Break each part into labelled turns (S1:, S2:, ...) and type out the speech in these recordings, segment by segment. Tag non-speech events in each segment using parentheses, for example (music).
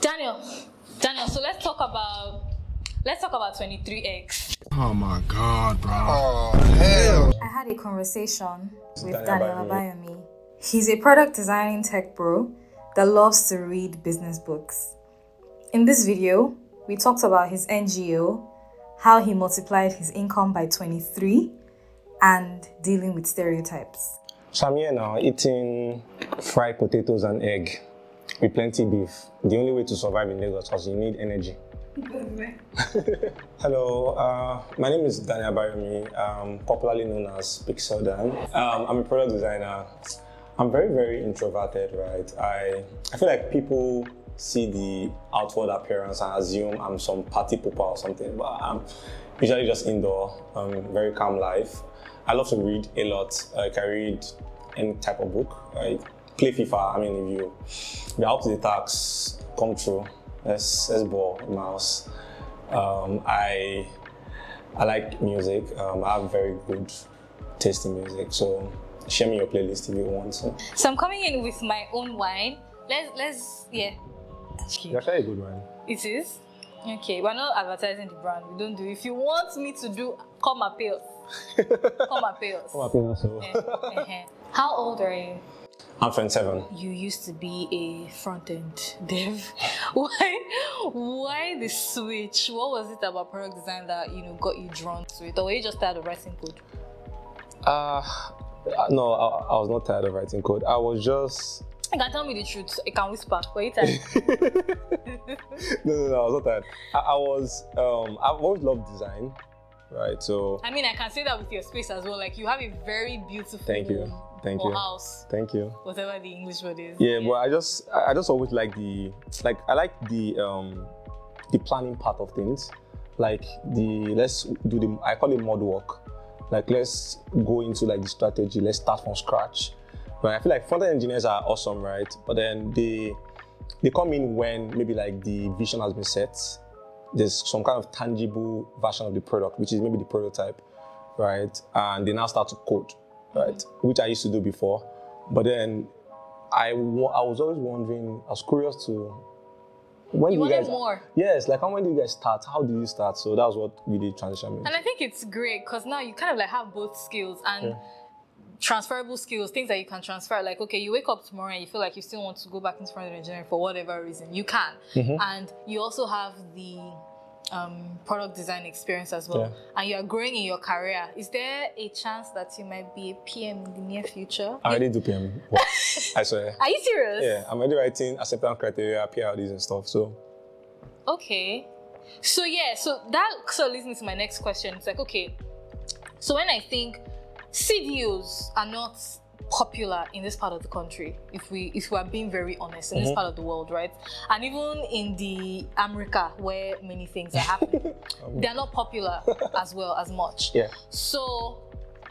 S1: Daniel, Daniel. So let's talk about let's talk about 23x.
S2: Oh my god, bro.
S3: Oh, hell.
S4: I had a conversation with
S3: Daniel
S4: Daniel
S3: Abayomi.
S4: Abayomi. He's a product designing tech bro that loves to read business books. In this video, we talked about his NGO, how he multiplied his income by 23, and dealing with stereotypes.
S3: So I'm here now eating fried potatoes and egg with plenty beef. The only way to survive in Lagos because you need energy. (laughs) Hello, uh, my name is Daniel Abayomi, um, popularly known as Pixel Dan. Um, I'm a product designer. I'm very, very introverted, right? I, I feel like people see the outward appearance and assume I'm some party pooper or something, but I'm usually just indoor, um, very calm life. I love to read a lot. I read any type of book. I play FIFA. I mean, if you if you're up to the tax, come true. Let's let's ball in my house. Um, I I like music. Um, I have very good taste in music. So share me your playlist if you want. So.
S1: So I'm coming in with my own wine. Let's let's yeah.
S3: It's actually a good one.
S1: It is? Okay, we're not advertising the brand. We don't do. If you want me to do, come appeal. (laughs) come appeal.
S3: Come up here, so.
S1: Eh, eh, eh. How old are you?
S3: I'm 27.
S1: You used to be a front end dev. (laughs) why? Why the switch? What was it about product design that you know got you drawn to it, or were you just tired of writing code?
S3: Uh, no, I, I was not tired of writing code. I was just
S1: You can tell me the truth. I can whisper. Were you tired? (laughs) (laughs)
S3: no, no, no, I was not tired. I, I was, um, I've always loved design, right? So,
S1: I mean, I can say that with your space as well. Like you have a very beautiful
S3: Thank you. Thank you.
S1: house,
S3: thank you.
S1: whatever the English word is.
S3: Yeah, but I just, I just always like the, like, I like the, um, the planning part of things. Like the, let's do the, I call it mod work. Like, let's go into like the strategy. Let's start from scratch. Right? I feel like front end engineers are awesome, right? But then they, they come in when maybe like the vision has been set. There's some kind of tangible version of the product, which is maybe the prototype, right? And they now start to code, right? Which I used to do before. But then I, I was always wondering, I was curious to when
S1: You
S3: you
S1: wanted
S3: guys
S1: more.
S3: Yes, like how when did you guys start? How did you start? So that was what really transitioned me.
S1: And I think it's great because now you kind of like have both skills and transferable skills, things that you can transfer. Like, okay, you wake up tomorrow and you feel like you still want to go back into front engineering for whatever reason, you can.
S3: Mm-hmm.
S1: And you also have the um, product design experience as well.
S3: Yeah.
S1: And you are growing in your career. Is there a chance that you might be a PM in the near future?
S3: I already do PM work. I swear. (laughs)
S1: Are you serious?
S3: Yeah, I'm already writing acceptance criteria, PRDs and stuff. So
S1: Okay. So yeah, so that so leads me to my next question. It's like, okay, so when I think CDOs are not popular in this part of the country, if we if we are being very honest, in this mm-hmm. part of the world, right? And even in the America where many things are happening, (laughs) they're not popular as well as much. (laughs)
S3: yeah.
S1: So,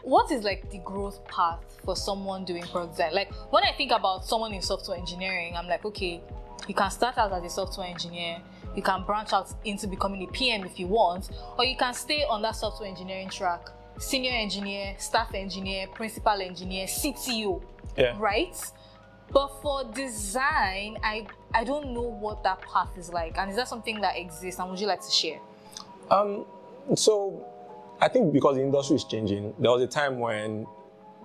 S1: what is like the growth path for someone doing product design? Like when I think about someone in software engineering, I'm like, okay, you can start out as a software engineer, you can branch out into becoming a PM if you want, or you can stay on that software engineering track, senior engineer, staff engineer, principal engineer, CTO,
S3: Yeah.
S1: right? But for design, I I don't know what that path is like, and is that something that exists? And would you like to share?
S3: Um, so I think because the industry is changing, there was a time when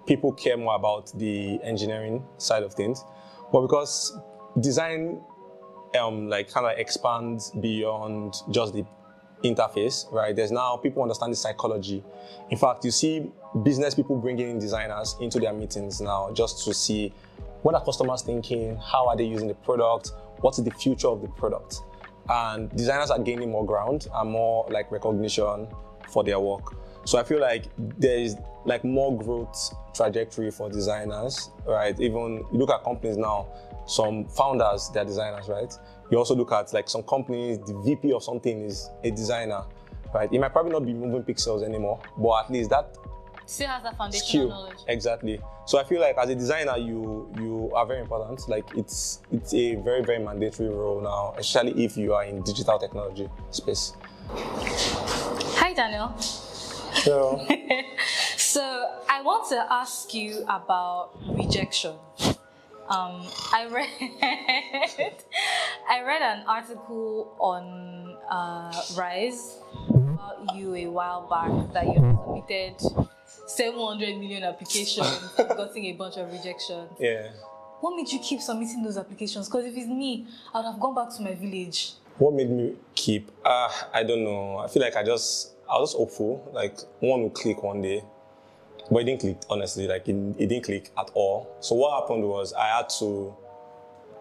S3: people care more about the engineering side of things, but because design, um, like kind of expands beyond just the interface, right? There's now people understand the psychology. In fact, you see business people bringing in designers into their meetings now just to see what are customers thinking, how are they using the product, what is the future of the product. And designers are gaining more ground and more like recognition for their work. So I feel like there is like more growth trajectory for designers, right? Even you look at companies now, some founders, they're designers, right? You also look at like some companies, the VP of something is a designer, right? It might probably not be moving pixels anymore, but at least that
S1: Still has that foundational
S3: skill
S1: knowledge.
S3: exactly so i feel like as a designer you you are very important like it's it's a very very mandatory role now especially if you are in digital technology space
S1: Hi, Daniel.
S3: So (laughs)
S1: So I want to ask you about rejection. um, I read (laughs) I read an article on uh, Rise about you a while back that you submitted 700 million applications, (laughs) gotten a bunch of rejections.
S3: Yeah.
S1: What made you keep submitting those applications? Because if it's me, I would have gone back to my village.
S3: What made me keep? Uh, I don't know. I feel like I just I was just hopeful. Like one would click one day, but it didn't click. Honestly, like it, it didn't click at all. So what happened was I had to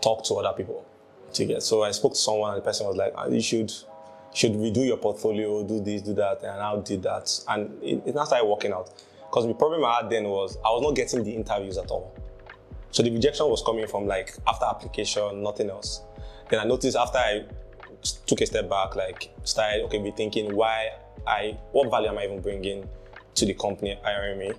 S3: talk to other people to get. So I spoke to someone, and the person was like, "Ah, "You should should redo your portfolio, do this, do that," and I did that, and it, it started working out. Because the problem I had then was I was not getting the interviews at all. So the rejection was coming from like after application, nothing else. Then I noticed after I took a step back, like started okay, be thinking why I what value am I even bringing to the company hiring me?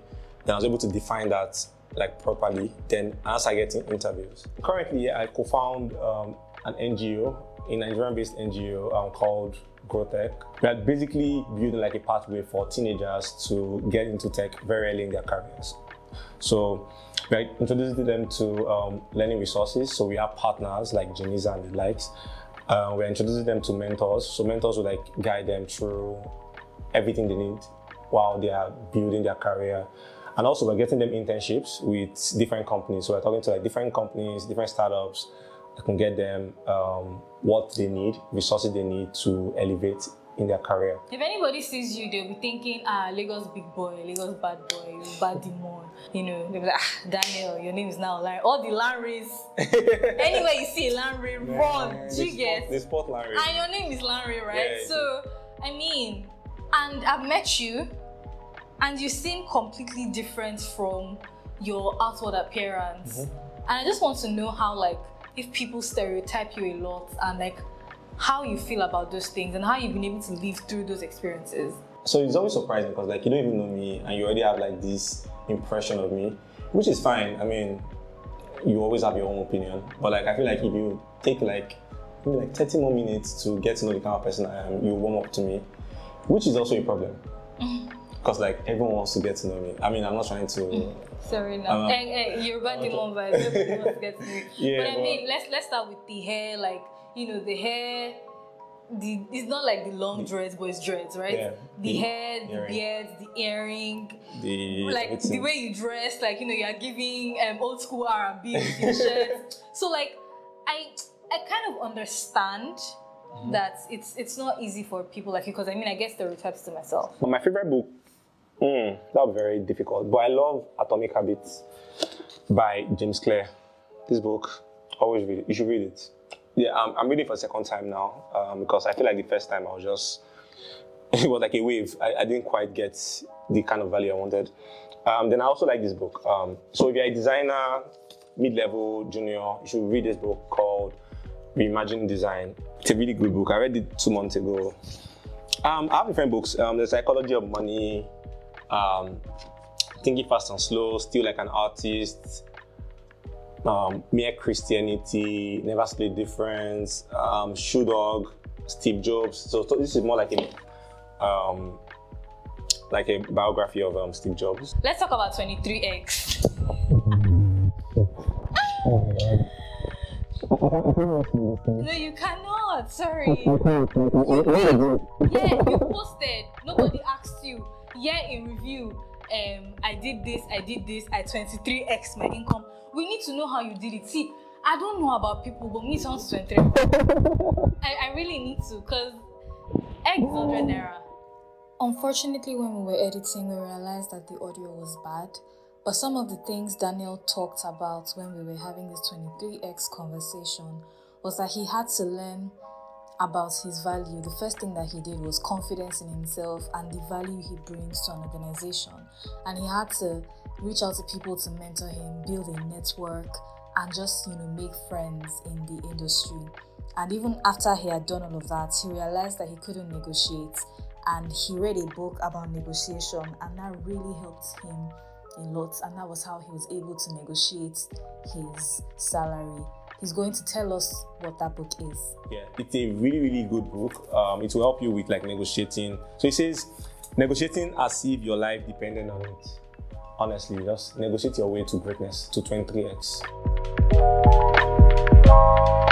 S3: Then I was able to define that like properly. Then as I get in interviews. Currently, I co-found um, an NGO, a Nigerian-based NGO um, called GrowTech. We are basically building like a pathway for teenagers to get into tech very early in their careers. So we're introducing them to um, learning resources. So we have partners like Genisa and the likes. Uh, we're introducing them to mentors. So mentors will like guide them through everything they need while they are building their career. And also we're getting them internships with different companies. So we're talking to like different companies, different startups that can get them um, what they need, resources they need to elevate in their career.
S1: If anybody sees you, they'll be thinking, ah, Lagos big boy, Lagos bad boy, bad demon. You know, they'll be like, ah, Daniel, your name is now Larry. All the Larrys. (laughs) anywhere you see Larry, run. Do you get?
S3: The sport Larry.
S1: And your name is Larry, right?
S3: Yeah.
S1: So, I mean, and I've met you, and you seem completely different from your outward appearance. And I just want to know how, like, if people stereotype you a lot and, like, how you feel about those things and how you've been able to live through those experiences.
S3: So it's always surprising because like you don't even know me and you already have like this impression of me, which is fine. I mean, you always have your own opinion, but like I feel like if you take like maybe like 30 more minutes to get to know the kind of person I am, you warm up to me, which is also a problem. (laughs) Because like everyone wants to get to know me. I mean, I'm not trying to. (laughs)
S1: Sorry, now.
S3: Um,
S1: eh, eh, you're bad demon vibes. Wants to get to me. (laughs)
S3: Yeah,
S1: but I
S3: but-
S1: mean, let's let's start with the hair. Like, you know, the hair. The it's not like the long dreads, but it's dreads, right?
S3: Yeah.
S1: The
S3: The
S1: hair, the beard, the earring,
S3: The
S1: like the way you dress, like you know, you're giving um, old school R and B t-shirt. (laughs) so like, I I kind of understand
S3: Mm-hmm.
S1: that it's it's not easy for people like you because I mean I get stereotypes to myself.
S3: But my favorite book, mm, that was very difficult. But I love Atomic Habits by James Clear. This book, always read it. You should read it. Yeah, I'm, I'm reading for a second time now um, because I feel like the first time I was just, (laughs) it was like a wave. I, I didn't quite get the kind of value I wanted. Um, then I also like this book. Um, so if you're a designer, mid-level, junior, you should read this book called Reimagining Design. It's a really good book. I read it two months ago. Um, I have different books. Um, the Psychology of Money, um, Thinking Fast and Slow, Steal Like an Artist, um, Mere Christianity, Never Split Difference, um, Shoe Dog, Steve Jobs. So, so this is more like a um, like a biography of um, Steve Jobs.
S1: Let's talk about 23x. (laughs) No, you cannot. Sorry. (laughs) yeah, you posted. Nobody asked you. Yeah, in review. Um, I did this. I did this. I 23x my income. We need to know how you did it. See, I don't know about people, but me sounds 23. (laughs) I, I really need to, cause egg is 100 naira.
S4: Unfortunately, when we were editing, we realized that the audio was bad. But some of the things Daniel talked about when we were having this 23x conversation was that he had to learn about his value. The first thing that he did was confidence in himself and the value he brings to an organization. And he had to reach out to people to mentor him, build a network, and just, you know, make friends in the industry. And even after he had done all of that, he realized that he couldn't negotiate. And he read a book about negotiation, and that really helped him a lot. And that was how he was able to negotiate his salary. He's going to tell us what that book is.
S3: Yeah, it's a really, really good book. Um, it will help you with like negotiating. So it says, negotiating as if your life depended on it. Honestly, just negotiate your way to greatness, to 23x. you.